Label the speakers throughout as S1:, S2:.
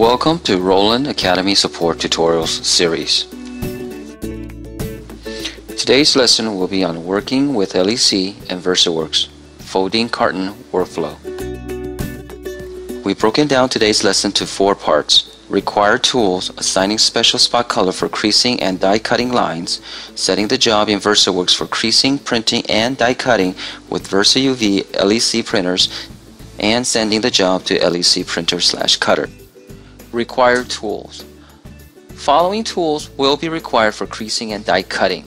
S1: Welcome to Roland Academy Support Tutorials series. Today's lesson will be on working with LEC and VersaWorks folding carton workflow. We've broken down today's lesson to four parts. Required tools, assigning special spot color for creasing and die cutting lines, setting the job in VersaWorks for creasing, printing, and die cutting with Versa UV LEC printers, and sending the job to LEC printer slash cutter. Required tools. Following tools will be required for creasing and die cutting.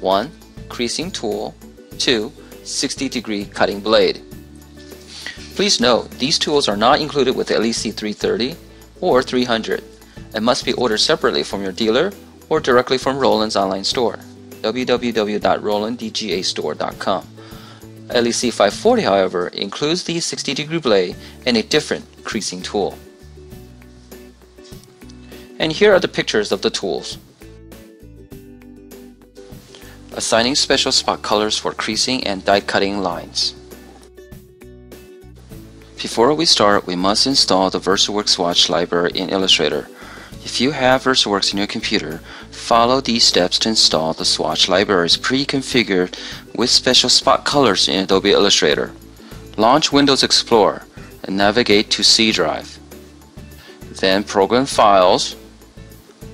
S1: 1. Creasing tool. 2. 60 degree cutting blade. Please note, these tools are not included with the LEC 330 or 300 and must be ordered separately from your dealer or directly from Roland's online store, www.rolanddgastore.com. LEC 540, however, includes the 60 degree blade and a different creasing tool. And here are the pictures of the tools. Assigning special spot colors for creasing and die cutting lines. Before we start, we must install the VersaWorks swatch library in Illustrator. If you have VersaWorks in your computer, follow these steps to install the swatch libraries pre-configured with special spot colors in Adobe Illustrator. Launch Windows Explorer and navigate to C drive. Then Program Files,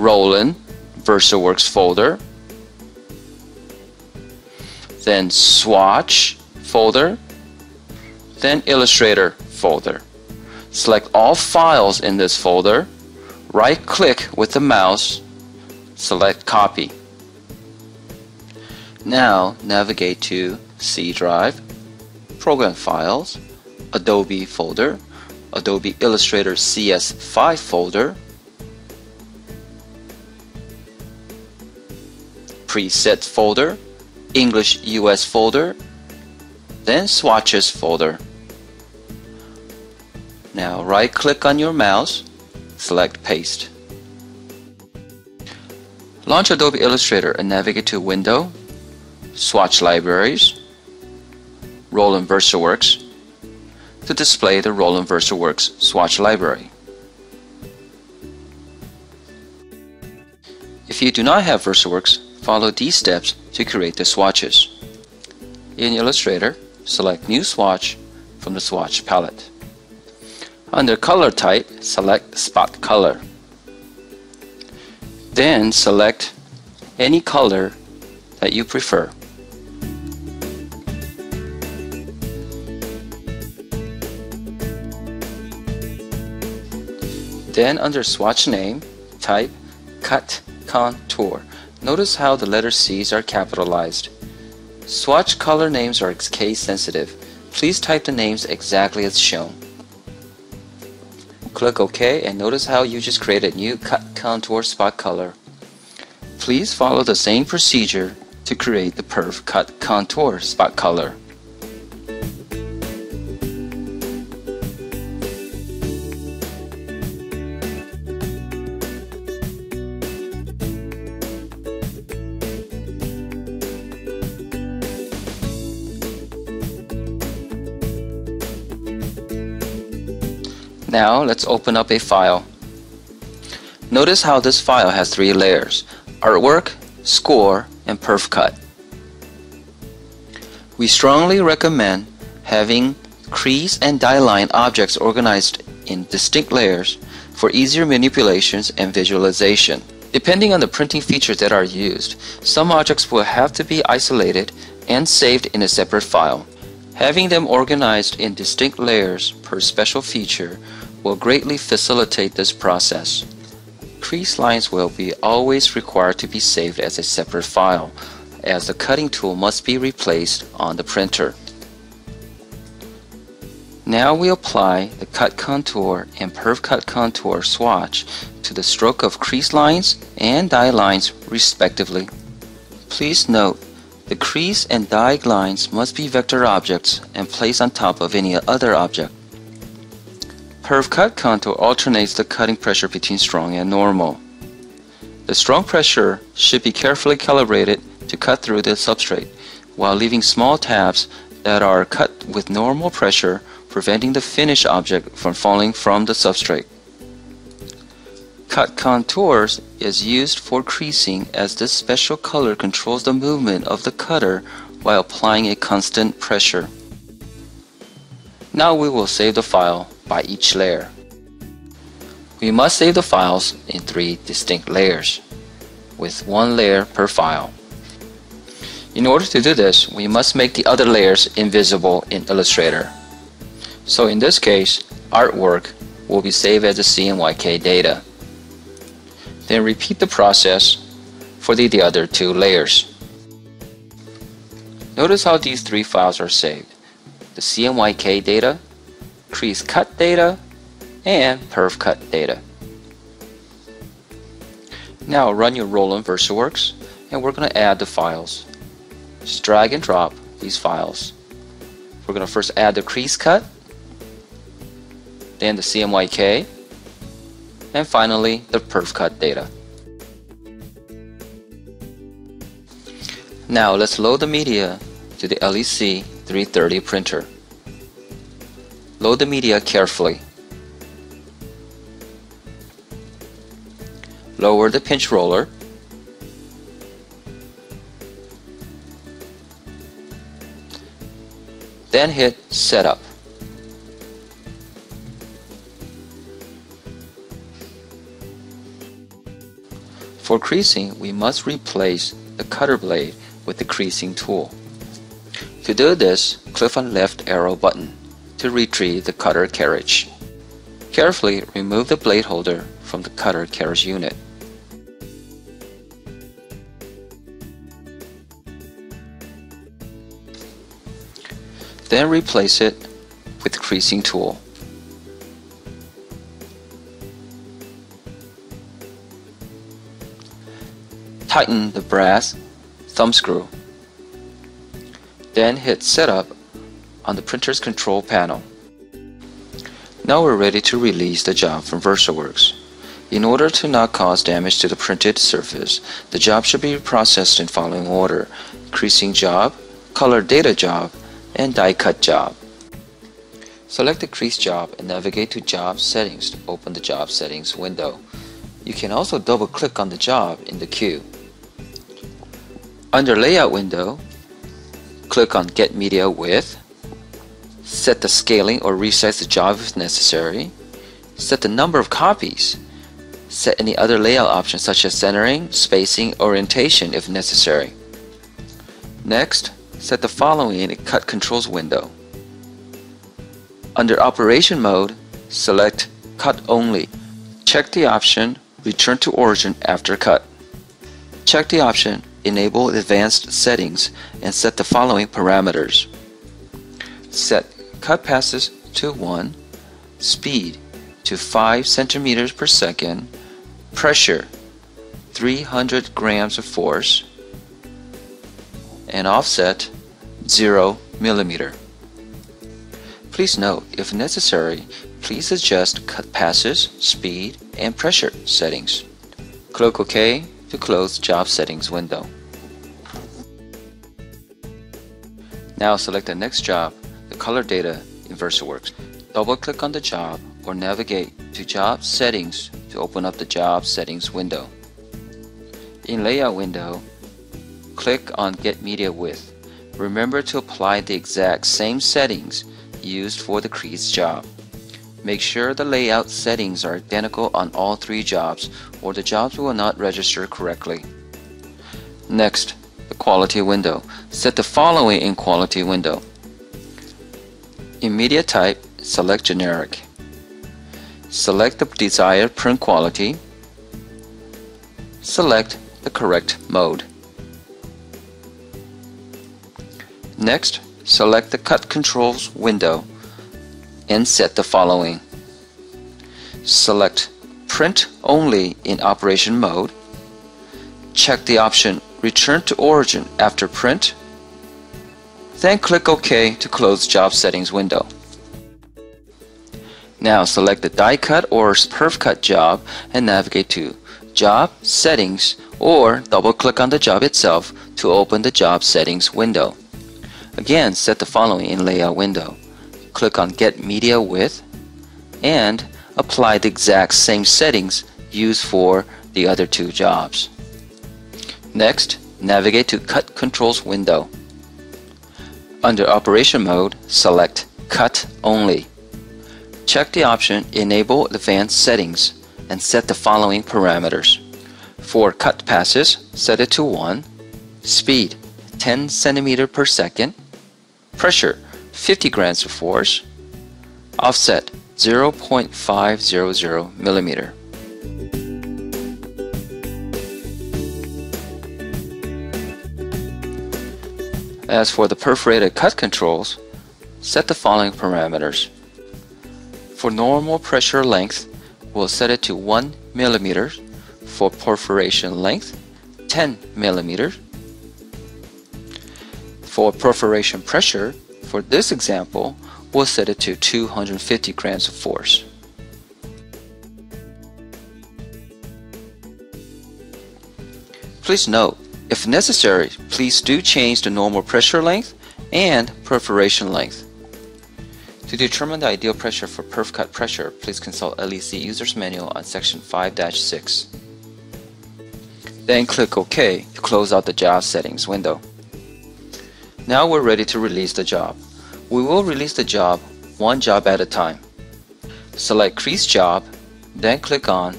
S1: Roland, VersaWorks folder, then Swatch folder, then Illustrator folder. Select all files in this folder, right click with the mouse, select copy. Now navigate to C drive, Program Files, Adobe folder, Adobe Illustrator CS5 folder, Preset folder, English US folder, then Swatches folder. Now right click on your mouse, select Paste. Launch Adobe Illustrator and navigate to Window, Swatch Libraries, Roland VersaWorks to display the Roland VersaWorks swatch library. If you do not have VersaWorks, Follow these steps to create the swatches. In Illustrator, select New Swatch from the Swatch palette. Under Color Type, select Spot Color. Then select any color that you prefer. Then under Swatch Name, type Cut Contour. Notice how the letter C's are capitalized. Swatch color names are case sensitive. Please type the names exactly as shown. Click OK and notice how you just created a new cut contour spot color. Please follow the same procedure to create the perf cut contour spot color. Now let's open up a file. Notice how this file has three layers, artwork, score, and perf cut. We strongly recommend having crease and die line objects organized in distinct layers for easier manipulations and visualization. Depending on the printing features that are used, some objects will have to be isolated and saved in a separate file. Having them organized in distinct layers per special feature will greatly facilitate this process. Crease lines will be always required to be saved as a separate file, as the cutting tool must be replaced on the printer. Now we apply the cut contour and perf cut contour swatch to the stroke of crease lines and die lines respectively. Please note, the crease and die lines must be vector objects and placed on top of any other object. Perf cut contour alternates the cutting pressure between strong and normal. The strong pressure should be carefully calibrated to cut through the substrate, while leaving small tabs that are cut with normal pressure, preventing the finished object from falling from the substrate. Cut contours is used for creasing as this special color controls the movement of the cutter while applying a constant pressure. Now we will save the file by each layer. We must save the files in three distinct layers, with one layer per file. In order to do this, we must make the other layers invisible in Illustrator. So in this case, artwork will be saved as a CMYK data. Then repeat the process for the, the other two layers. Notice how these three files are saved. The CMYK data, crease cut data, and perf cut data. Now run your Roland VersaWorks and we're going to add the files. Just drag and drop these files. We're going to first add the crease cut, then the CMYK, and finally the perf cut data. Now let's load the media to the LEC 330 printer. Load the media carefully. Lower the pinch roller. Then hit Setup. For creasing, we must replace the cutter blade with the creasing tool. To do this, click on left arrow button to retrieve the cutter carriage. Carefully remove the blade holder from the cutter carriage unit. Then replace it with creasing tool. Tighten the brass thumb screw. Then hit Setup on the printer's control panel. Now we're ready to release the job from VersaWorks. In order to not cause damage to the printed surface, the job should be processed in following order. Creasing job, color data job, and die cut job. Select the crease job and navigate to Job Settings to open the Job Settings window. You can also double click on the job in the queue. Under Layout window, click on Get Media Width, set the scaling or resize the job if necessary, set the number of copies, set any other layout options such as centering, spacing, orientation if necessary. Next, set the following in a Cut Controls window. Under Operation Mode, select Cut Only. Check the option Return to Origin after cut. Check the option enable advanced settings and set the following parameters. Set cut passes to 1, speed to 5 centimeters per second, pressure 300 grams of force, and offset 0 millimeter. Please note, if necessary, please adjust cut passes, speed, and pressure settings. Click OK to close Job Settings window. Now select the next job, color data in VersaWorks. Double-click on the job or navigate to Job Settings to open up the Job Settings window. In Layout window, click on Get Media Width. Remember to apply the exact same settings used for the crease job. Make sure the layout settings are identical on all three jobs or the jobs will not register correctly. Next, the quality window. Set the following in quality window. In media type, select generic. Select the desired print quality. Select the correct mode. Next, select the cut controls window and set the following. Select Print Only in Operation Mode. Check the option Return to Origin after print. Then click OK to close Job Settings window. Now select the die cut or perf cut job and navigate to Job Settings or double click on the job itself to open the Job Settings window. Again, set the following in Layout window click on Get Media Width and apply the exact same settings used for the other two jobs. Next, navigate to Cut Controls window. Under Operation Mode, select Cut Only. Check the option Enable Advanced Settings and set the following parameters. For cut passes, set it to 1, speed 10 cm per second, pressure 50 grams of force, offset 0.500 millimeter. As for the perforated cut controls, set the following parameters. For normal pressure length, we'll set it to 1 millimeter. For perforation length, 10 millimeters. For perforation pressure, for this example, we'll set it to 250 grams of force. Please note, if necessary, please do change the normal pressure length and perforation length. To determine the ideal pressure for perf cut pressure, please consult LEC User's Manual on section 5-6. Then click OK to close out the job settings window. Now we're ready to release the job. We will release the job one job at a time. Select Crease Job, then click on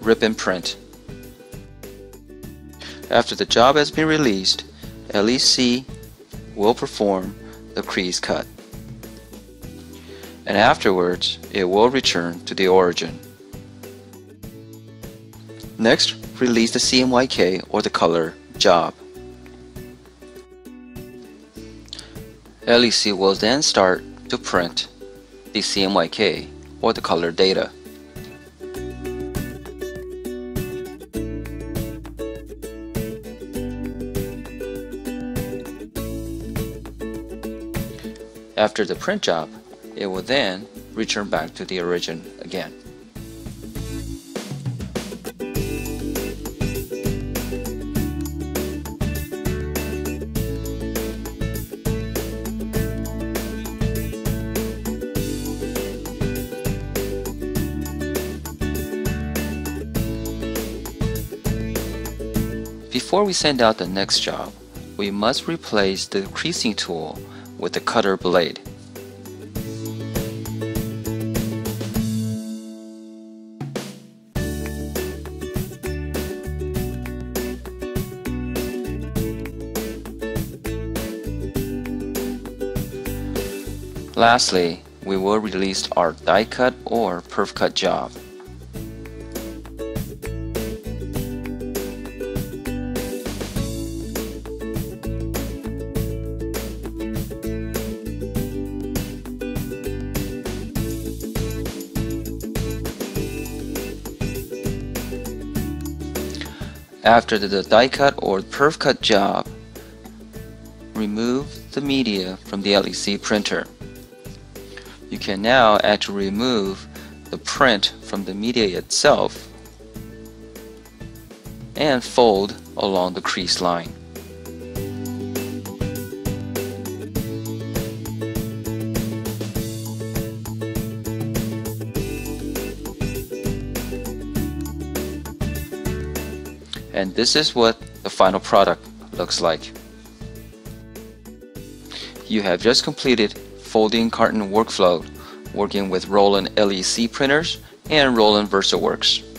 S1: Rip and Print. After the job has been released, LEC will perform the crease cut. And afterwards, it will return to the origin. Next, release the CMYK or the color job. LEC will then start to print the CMYK or the color data. After the print job, it will then return back to the origin again. Before we send out the next job, we must replace the creasing tool with the cutter blade. Lastly, we will release our die cut or perf cut job. After the die cut or perf cut job, remove the media from the LEC printer. You can now actually remove the print from the media itself and fold along the crease line. And this is what the final product looks like. You have just completed folding carton workflow working with Roland LEC printers and Roland VersaWorks.